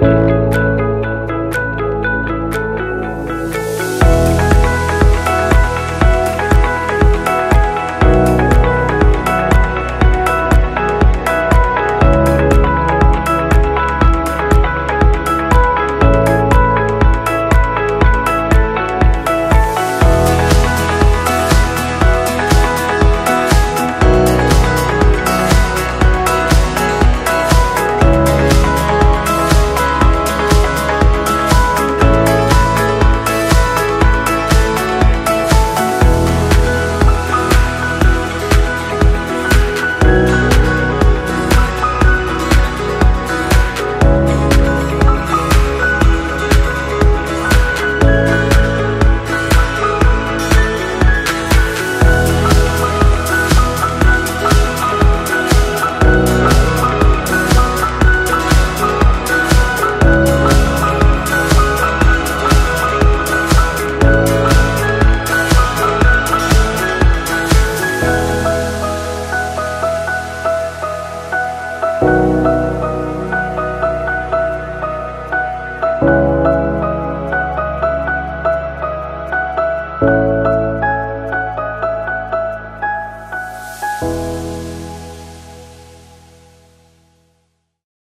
Música